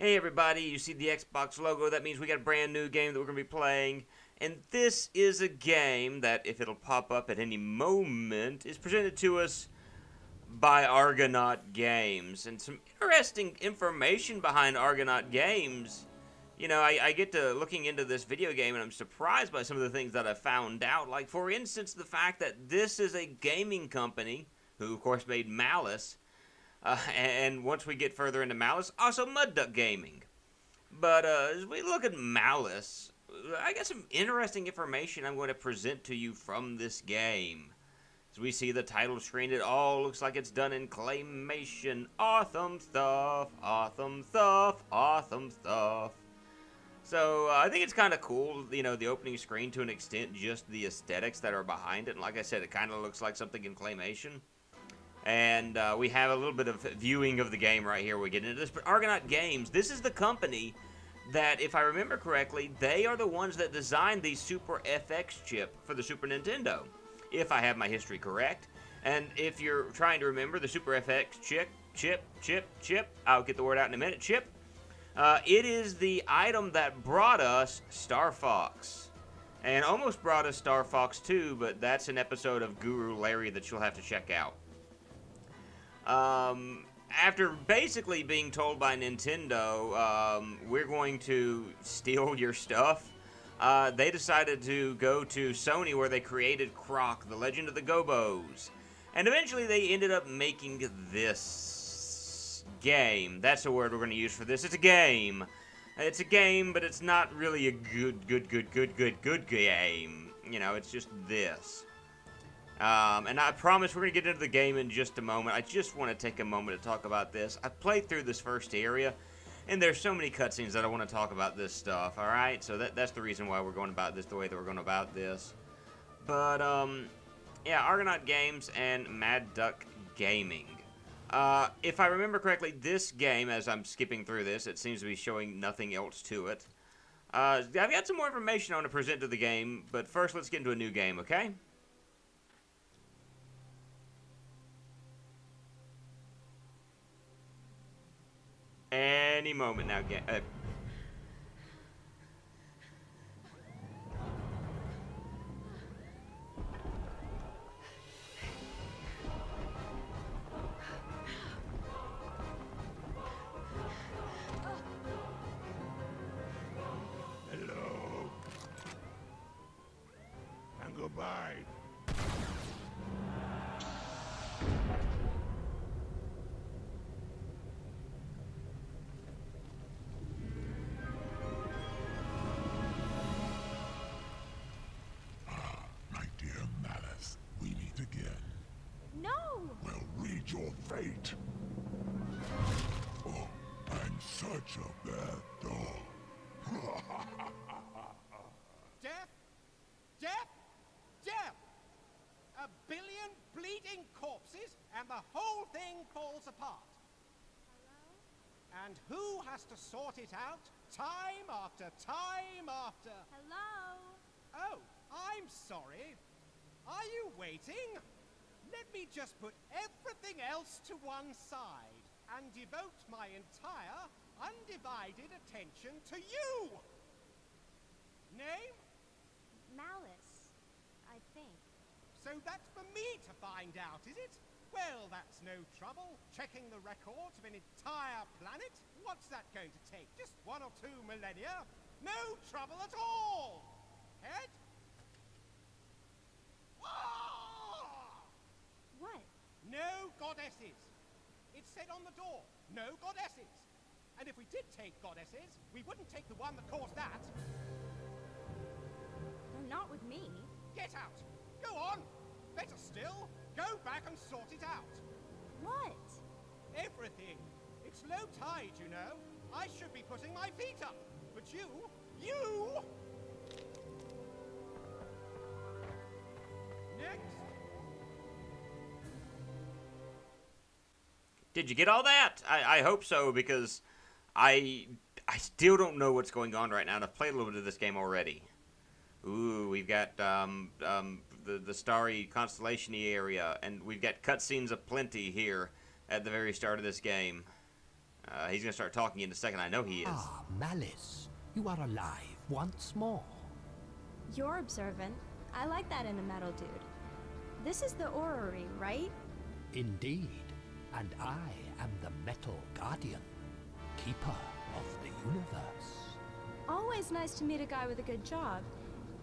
Hey everybody, you see the Xbox logo, that means we got a brand new game that we're going to be playing. And this is a game that, if it'll pop up at any moment, is presented to us by Argonaut Games. And some interesting information behind Argonaut Games. You know, I, I, get to looking into this video game and I'm surprised by some of the things that I found out. Like, for instance, the fact that this is a gaming company who, of course, made Malice uh, and once we get further into Malice, also Mud Duck Gaming. But uh, as we look at Malice, I got some interesting information I'm going to present to you from this game. As we see the title screen, it all looks like it's done in claymation. Awesome stuff, awesome stuff, awesome stuff. So uh, I think it's kind of cool, you know, the opening screen to an extent, just the aesthetics that are behind it. And like I said, it kind of looks like something in claymation. And uh, we have a little bit of viewing of the game right here. We get into this. But Argonaut Games, this is the company that, if I remember correctly, they are the ones that designed the Super FX chip for the Super Nintendo, if I have my history correct. And if you're trying to remember the Super FX chip, chip, chip, chip, I'll get the word out in a minute, chip. Uh, it is the item that brought us Star Fox. And almost brought us Star Fox 2, but that's an episode of Guru Larry that you'll have to check out. Um, after basically being told by Nintendo, um, we're going to steal your stuff, uh, they decided to go to Sony where they created Croc, The Legend of the Gobbos. And eventually they ended up making this game. That's the word we're going to use for this. It's a game. It's a game, but it's not really a good, good, good, good, good, good game. You know, it's just this. Um, and I promise we're going to get into the game in just a moment. I just want to take a moment to talk about this. I played through this first area, and there's so many cutscenes that I want to talk about this stuff, alright? So that, that's the reason why we're going about this the way that we're going about this. But, um, yeah, Argonaut Games and Mad Duck Gaming. Uh, if I remember correctly, this game, as I'm skipping through this, it seems to be showing nothing else to it. Uh, I've got some more information I want to present to the game, but first let's get into a new game, okay? Any moment now, get. Uh, and such a bad dog. Death? Death? Death! A billion bleeding corpses and the whole thing falls apart. And who has to sort it out time after time after? Hello? Oh, I'm sorry. Are you waiting? Let me just put everything else to one side and devote my entire, undivided attention to you! Name? Malice, I think. So that's for me to find out, is it? Well, that's no trouble. Checking the records of an entire planet? What's that going to take? Just one or two millennia? No trouble at all! Head? Ah! What? No goddesses! It said on the door, no goddesses! And if we did take goddesses, we wouldn't take the one that caused that. No, not with me. Get out! Go on! Better still, go back and sort it out. What? Everything. It's low tide, you know. I should be putting my feet up. But you, you! Next. Did you get all that? I, I hope so because I I still don't know what's going on right now. And I've played a little bit of this game already. Ooh, we've got um, um, the the starry constellation-y area, and we've got cutscenes aplenty here at the very start of this game. Uh, he's gonna start talking in a second. I know he is. Ah, Malice, you are alive once more. You're observant. I like that in a metal dude. This is the orrery, right? Indeed, and I am the Metal Guardian, keeper of the universe. Always nice to meet a guy with a good job.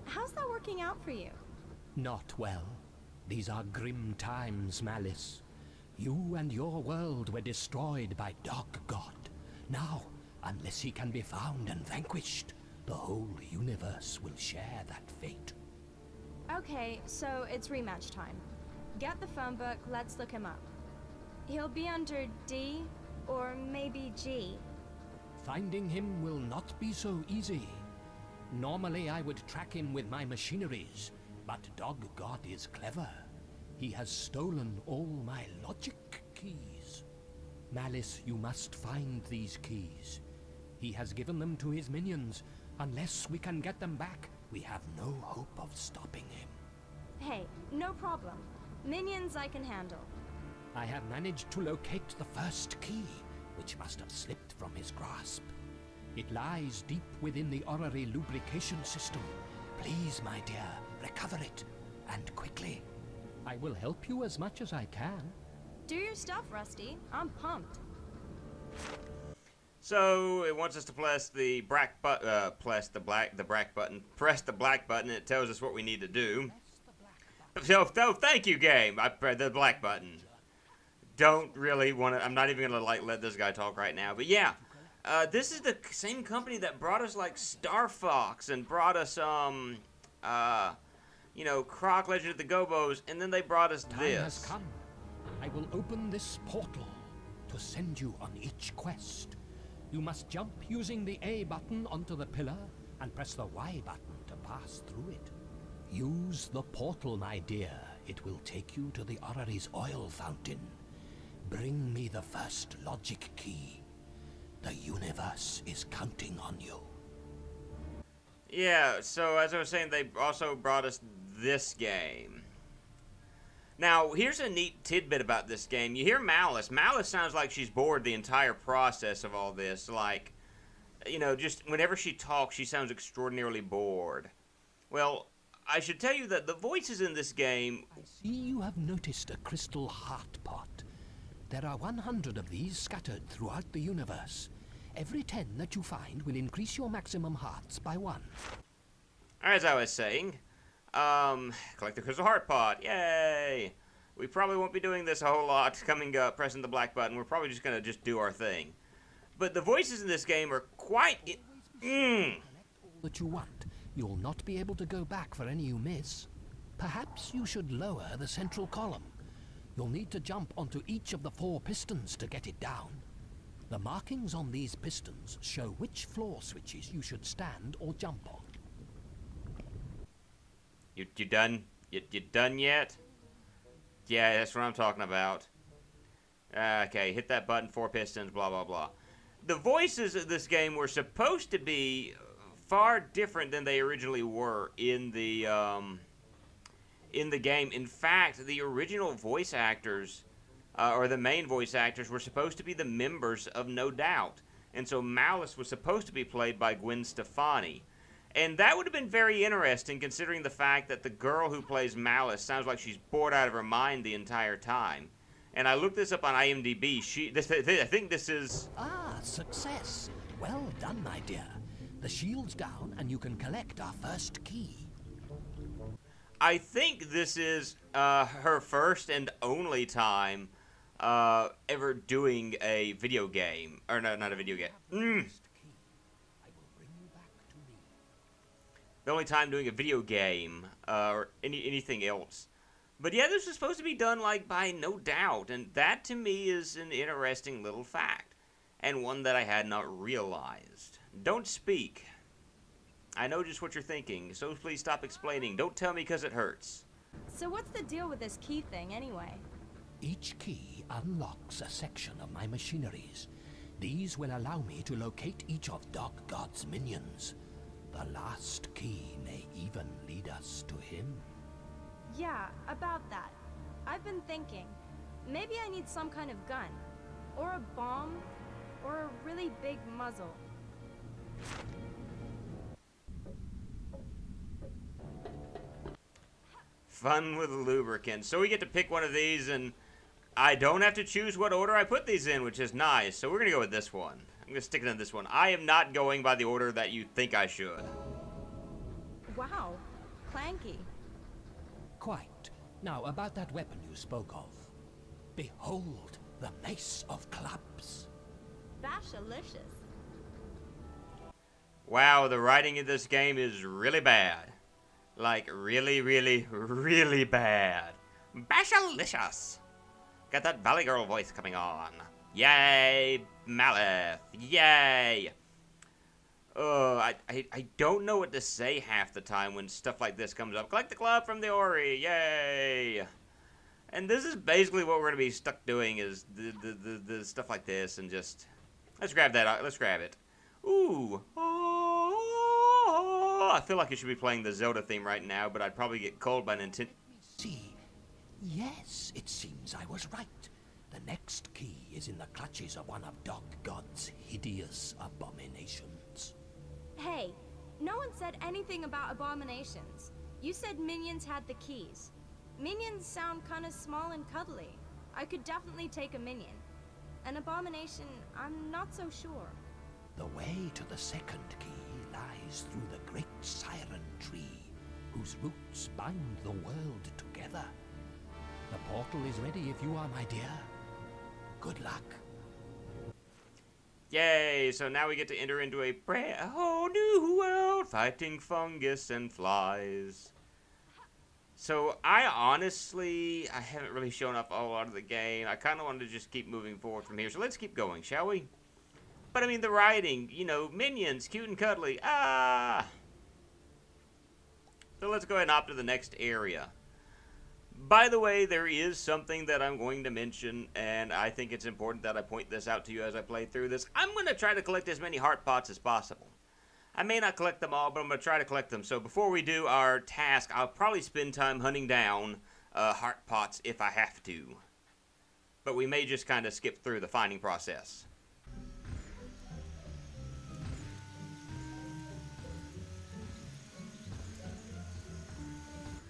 How's that working out for you? Not well. These are grim times, Malice. You and your world were destroyed by Dog God. Now, unless he can be found and vanquished, the whole universe will share that fate. Okay, so it's rematch time. Get the phone book, let's look him up. He'll be under D or maybe G. Finding him will not be so easy. Normally I would track him with my machineries, but Dog God is clever. He has stolen all my logic keys. Malice, you must find these keys. He has given them to his minions. Unless we can get them back, we have no hope of stopping him. Hey, no problem. Minions I can handle. I have managed to locate the first key, which must have slipped from his grasp. It lies deep within the orrery lubrication system. Please, my dear, recover it, and quickly. I will help you as much as I can. Do your stuff, Rusty. I'm pumped. So it wants us to press the black but uh, press the black the black button, press the black button. It tells us what we need to do. So, so thank you, game. I pressed the black button. Don't really want to. I'm not even gonna like let this guy talk right now. But yeah, uh, this is the same company that brought us like Star Fox and brought us um, uh, you know, Croc Legend of the Gobbos, and then they brought us Time this. has come. I will open this portal to send you on each quest. You must jump using the A button onto the pillar and press the Y button to pass through it. Use the portal, my dear. It will take you to the orrery's oil fountain. Bring me the first logic key. The universe is counting on you. Yeah, so as I was saying, they also brought us this game. Now, here's a neat tidbit about this game. You hear Malice. Malice sounds like she's bored the entire process of all this. Like, you know, just whenever she talks, she sounds extraordinarily bored. Well, I should tell you that the voices in this game. I see you have noticed a crystal heart pot. There are 100 of these scattered throughout the universe. Every 10 that you find will increase your maximum hearts by one. As I was saying, um, collect the crystal heart pot. Yay! We probably won't be doing this a whole lot. Coming up, pressing the black button. We're probably just gonna just do our thing. But the voices in this game are quite. Mm. All that you want. You'll not be able to go back for any you miss. Perhaps you should lower the central column. You'll need to jump onto each of the four pistons to get it down. The markings on these pistons show which floor switches you should stand or jump on. You you done? You you done yet? Yeah, that's what I'm talking about. Uh, okay, hit that button. Four pistons. Blah blah blah. The voices of this game were supposed to be far different than they originally were in the um, in the game. In fact, the original voice actors uh, or the main voice actors were supposed to be the members of No Doubt, and so Malice was supposed to be played by Gwen Stefani. And that would have been very interesting considering the fact that the girl who plays Malice sounds like she's bored out of her mind the entire time. And I looked this up on IMDb. She, this, I think this is. Ah, success! Well done, my dear. The shield's down and you can collect our first key. I think this is uh, her first and only time uh, ever doing a video game. Or no, not a video game. Mm. First key. I will bring you back to me. the only time doing a video game uh, or any anything else. But yeah, this was supposed to be done like by No Doubt, and that to me is an interesting little fact, and one that I had not realized. Don't speak. I know just what you're thinking, so please stop explaining. Don't tell me because it hurts. So what's the deal with this key thing anyway? Each key unlocks a section of my machineries. These will allow me to locate each of Dog God's minions. The last key may even lead us to him. Yeah, about that. I've been thinking. Maybe I need some kind of gun. Or a bomb. or a really big muzzle. Fun with lubricant. So we get to pick one of these, and I don't have to choose what order I put these in, which is nice. So we're going to go with this one. I'm going to stick it in this one. I am not going by the order that you think I should. Wow, clanky. Quite. Now, about that weapon you spoke of. Behold, the Mace of Clubs. Bashalicious. Wow, the writing in this game is really bad. Like, really, really, really bad. Bashalicious! Got that Valley Girl voice coming on. Yay, Maleth! Yay! Oh, I, I, I don't know what to say half the time when stuff like this comes up. Collect the club from the Ori! Yay! And this is basically what we're going to be stuck doing is the, the, the, the stuff like this and just... Let's grab that. uh, Let's grab it. Ooh. Oh, Oh, I feel like I should be playing the Zelda theme right now, but I'd probably get cold by Nintendo. See, yes, it seems I was right. The next key is in the clutches of one of Dog God's hideous abominations. Hey, no one said anything about abominations. You said minions had the keys. Minions sound kinda small and cuddly. I could definitely take a minion. An abomination, I'm not so sure. The way to the second key through the great siren tree, whose roots bind the world together. The portal is ready if you are, my dear. Good luck. Yay! So now we get to enter into a brand whole new world, fighting fungus and flies. So I honestly, I haven't really shown off a lot of the game. I kind of wanted to just keep moving forward from here. So let's keep going, shall we? But I mean, the writing, you know, minions, cute and cuddly. Ah! So let's go ahead and opt to the next area. By the way, there is something that I'm going to mention, and I think it's important that I point this out to you as I play through this. I'm going to try to collect as many heart pots as possible. I may not collect them all, but I'm going to try to collect them. So before we do our task, I'll probably spend time hunting down uh, heart pots if I have to. But we may just kind of skip through the finding process.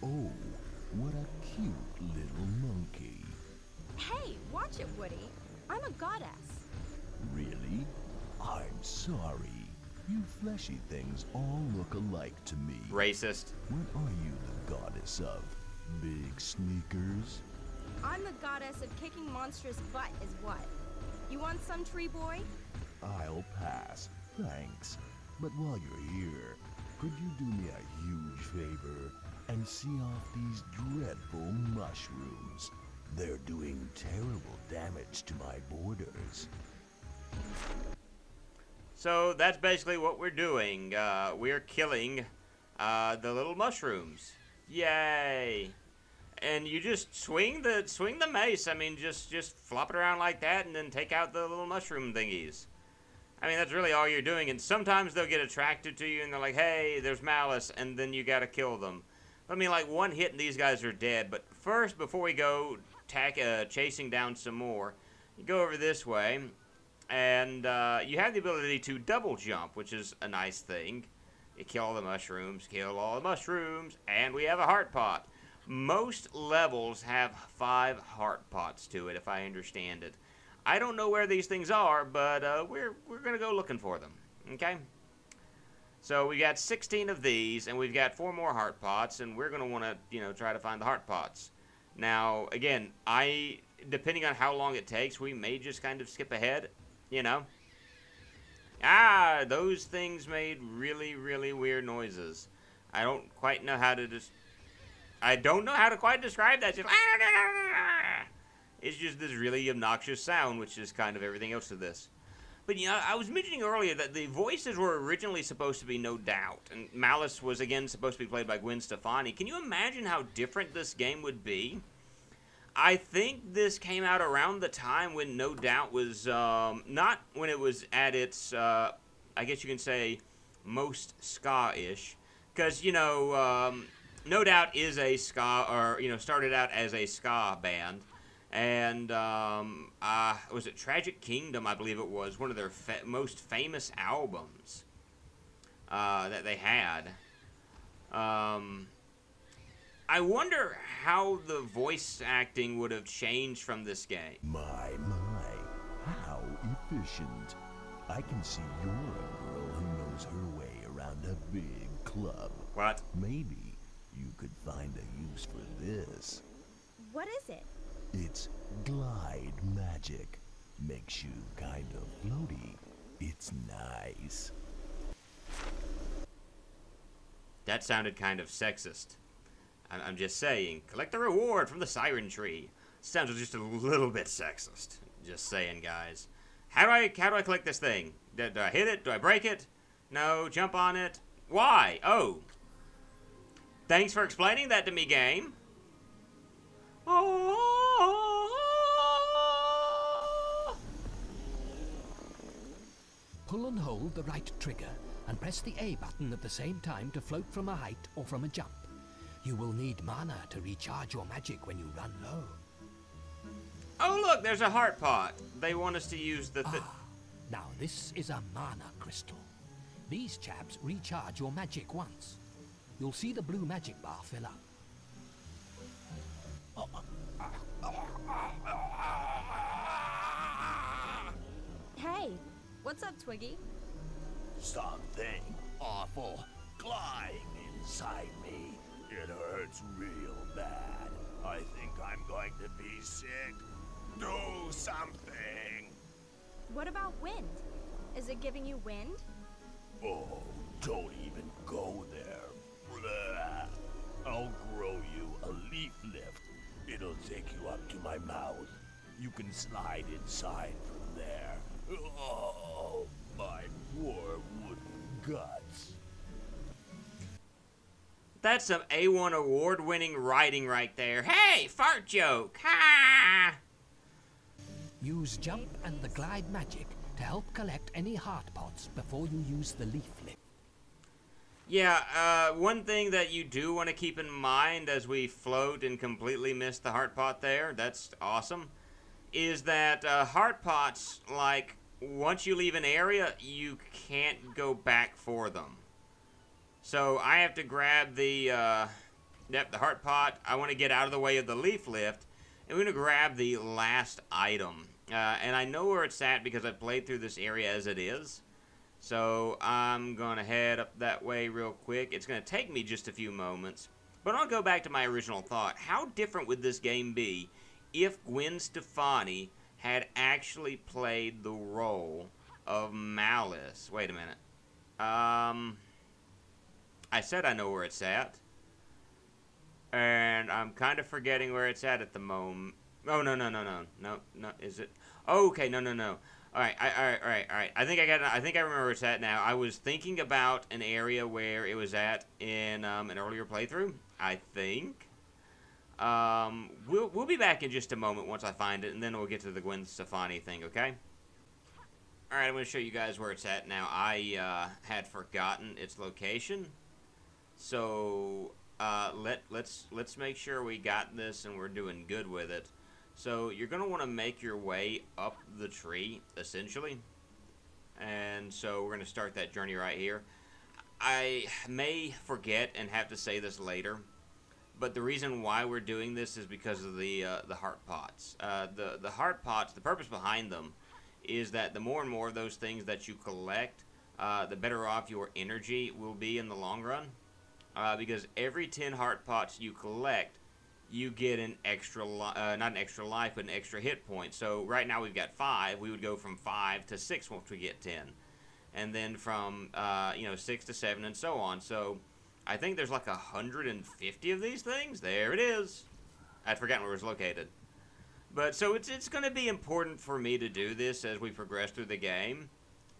Oh, what a cute little monkey. Hey, watch it, Woody. I'm a goddess. Really? I'm sorry. You fleshy things all look alike to me. Racist. What are you the goddess of? Big sneakers? I'm the goddess of kicking monstrous butt, is what? You want some, tree boy? I'll pass. Thanks. But while you're here, could you do me a huge favor and see off these dreadful mushrooms? They're doing terrible damage to my borders. So that's basically what we're doing. Uh, we're killing uh, the little mushrooms. Yay! And you just swing the swing the mace. I mean, just just flop it around like that, and then take out the little mushroom thingies. I mean, that's really all you're doing. And sometimes they'll get attracted to you, and they're like, "Hey, there's malice," and then you gotta kill them. I mean, like one hit, and these guys are dead. But first, before we go tack, uh, chasing down some more, you go over this way, and uh, you have the ability to double jump, which is a nice thing. You kill all the mushrooms, kill all the mushrooms, and we have a heart pot. Most levels have five heart pots to it, if I understand it. I don't know where these things are, but uh, we're we're gonna go looking for them. Okay. So we got 16 of these, and we've got four more heart pots, and we're gonna want to, you know, try to find the heart pots. Now, again, I depending on how long it takes, we may just kind of skip ahead. You know. Ah, those things made really, really weird noises. I don't quite know how to just. I don't know how to quite describe that. It's just this really obnoxious sound, which is kind of everything else to this. But you know, I was mentioning earlier that the voices were originally supposed to be No Doubt, and Malice was again supposed to be played by Gwen Stefani. Can you imagine how different this game would be? I think this came out around the time when No Doubt was um, not when it was at its, uh, I guess you can say, most ska-ish, because you know, um, No Doubt is a ska, or you know, started out as a ska band, And um, uh, was it Tragic Kingdom? I believe it was one of their fa- most famous albums uh, that they had. Um, I wonder how the voice acting would have changed from this game. My, my, how efficient. I can see you're a girl who knows her way around a big club. What? Maybe you could find a use for this. What is it? It's glide magic. Makes you kind of floaty. It's nice. That sounded kind of sexist. I'm just saying, collect the reward from the siren tree. Sounds just a little bit sexist. Just saying, guys. How do I how do I collect this thing? Do, do I hit it? Do I break it? No. Jump on it? Why? Oh. Thanks for explaining that to me, game. Oh. Pull and hold the right trigger and press the A button at the same time to float from a height or from a jump. You will need mana to recharge your magic when you run low. Oh, look, there's a heart pot. They want us to use the. Th- Ah, now this is a mana crystal. These chaps recharge your magic once. You'll see the blue magic bar fill up. Hey, what's up, Twiggy? Something awful gliding inside me. It hurts real bad. I think I'm going to be sick. Do something. What about wind? Is it giving you wind? Oh, don't even go there. Blah. I'll grow you a leaf lift. It'll take you up to my mouth. You can slide inside from there. Oh, my poor wooden guts. That's some A1 award winning writing right there. Hey, fart joke. Ha! Use jump and the glide magic to help collect any heart pots before you use the leaf lift. Yeah, uh, one thing that you do want to keep in mind as we float and completely miss the heart pot there, that's awesome, is that uh, heart pots, like, once you leave an area, you can't go back for them. So I have to grab the, uh, yep, the heart pot. I want to get out of the way of the leaf lift, and we're going to grab the last item. Uh, and I know where it's at because I played through this area as it is. So I'm going to head up that way real quick. It's going to take me just a few moments. But I'll go back to my original thought. How different would this game be if Gwen Stefani had actually played the role of Malice? Wait a minute. Um, I said I know where it's at. And I'm kind of forgetting where it's at at the moment. Oh, no, no, no, no. No, no. Is it? Oh, okay, no, no, no. All right, I, all right, all right, all right. I think I got. I think I remember where it's at now. I was thinking about an area where it was at in um, an earlier playthrough. I think. Um, we'll we'll be back in just a moment once I find it, and then we'll get to the Gwen Stefani thing. Okay. All right, I'm going to show you guys where it's at now. I uh, had forgotten its location, so uh, let let's let's make sure we got this and we're doing good with it. So you're going to want to make your way up the tree, essentially. And so we're going to start that journey right here. I may forget and have to say this later, but the reason why we're doing this is because of the uh, the heart pots. Uh, the the heart pots. The purpose behind them is that the more and more of those things that you collect, uh, the better off your energy will be in the long run. Uh, because every 10 heart pots you collect, you get an extra, uh, not an extra life, but an extra hit point. So right now we've got five. We would go from five to six once we get 10. And then from, uh, you know, six to seven and so on. So I think there's like 150 of these things. There it is. I'd forgotten where it was located. But so it's it's going to be important for me to do this as we progress through the game,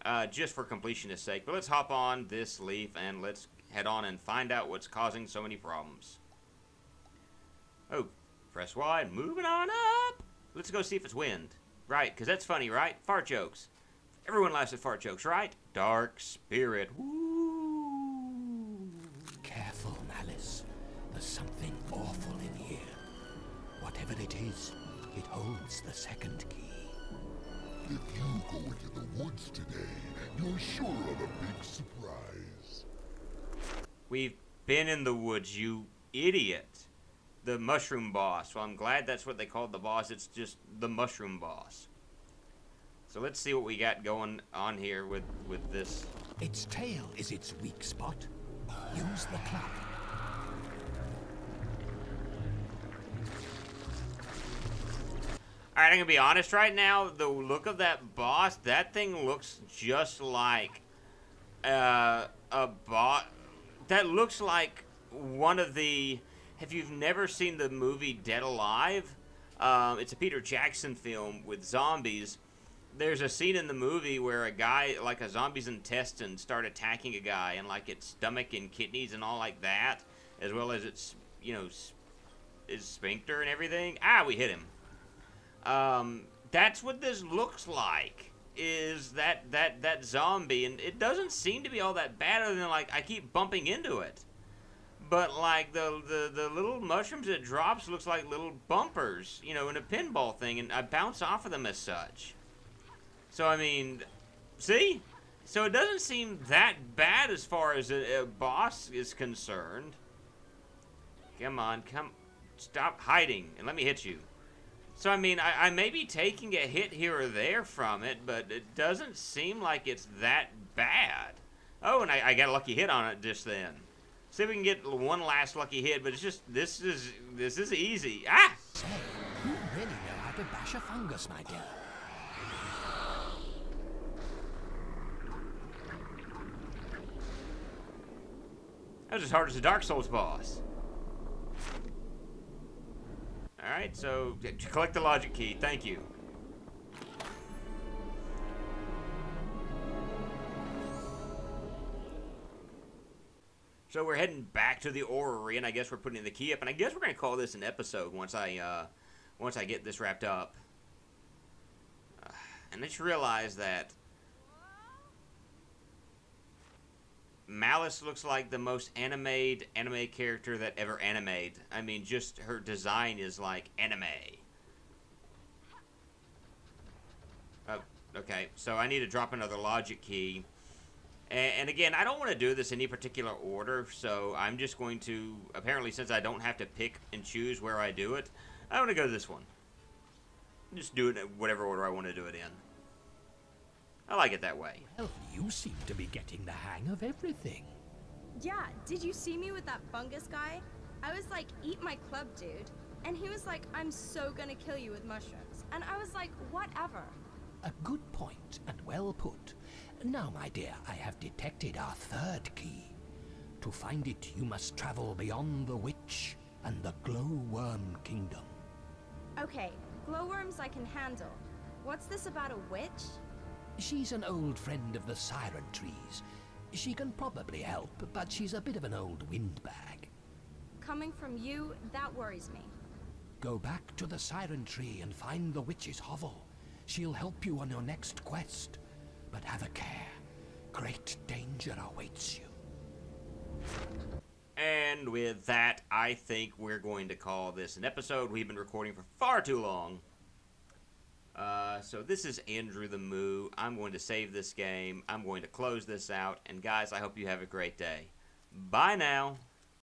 uh, just for completionist sake. But let's hop on this leaf and let's head on and find out what's causing so many problems. Oh, press Y, moving on up. Let's go see if it's wind. Right, because that's funny, right? Fart jokes. Everyone laughs at fart jokes, right? Dark spirit. Woo. Whatever it is, It holds the second key. If you go into the woods today, you're sure of a big surprise. We've been in the woods, you idiot. The mushroom boss. Well, I'm glad that's what they called the boss. It's just the mushroom boss. So let's see what we got going on here with, with this. Its tail is its weak spot. Use the club. Alright, I'm gonna be honest right now. The look of that boss, that thing looks just like uh, a boss. That looks like one of the. If you've never seen the movie Dead Alive, um, it's a Peter Jackson film with zombies. There's a scene in the movie where a guy, like a zombie's intestines, start attacking a guy, and like its stomach and kidneys and all like that, as well as its, you know, his sphincter and everything. Ah, we hit him. Um, that's what this looks like. Is that that that zombie, and it doesn't seem to be all that bad. Other than like I keep bumping into it, but like the the the little mushrooms it drops looks like little bumpers, you know, in a pinball thing, and I bounce off of them as such. So I mean, see, so it doesn't seem that bad as far as a, a boss is concerned. Come on, come, stop hiding and let me hit you. So, I mean, I, I may be taking a hit here or there from it, but it doesn't seem like it's that bad. Oh, and I, I got a lucky hit on it just then. See if we can get one last lucky hit, but it's just, this is, this is easy. Ah! Say, you really know how to bash a fungus, my dear. That was as hard as a Dark Souls boss. Alright, so collect the logic key. Thank you. So we're heading back to the orrery, and I guess we're putting the key up, and I guess we're gonna call this an episode once I uh, once I get this wrapped up. Uh, and I just realized that Malice looks like the most animated anime character that ever animated. I mean, just her design is like anime. Oh, okay, so I need to drop another logic key. And, and again, I don't want to do this in any particular order, so I'm just going to, apparently since I don't have to pick and choose where I do it, I want to go to this one. Just do it in whatever order I want to do it in. I like it that way. Well, you seem to be getting the hang of everything. Yeah, did you see me with that fungus guy? I was like, eat my club, dude. And he was like, I'm so gonna kill you with mushrooms. And I was like, whatever. A good point and well put. Now, my dear, I have detected our third key. To find it, you must travel beyond the witch and the glowworm kingdom. Okay, glowworms I can handle. What's this about a witch? She's an old friend of the siren trees. She can probably help, but she's a bit of an old windbag. Coming from you, that worries me. Go back to the siren tree and find the witch's hovel. She'll help you on your next quest. But have a care. Great danger awaits you. And with that, I think we're going to call this an episode. We've been recording for far too long. Uh, so this is Andrew the Moo. I'm going to save this game. I'm going to close this out. And guys, I hope you have a great day. Bye now.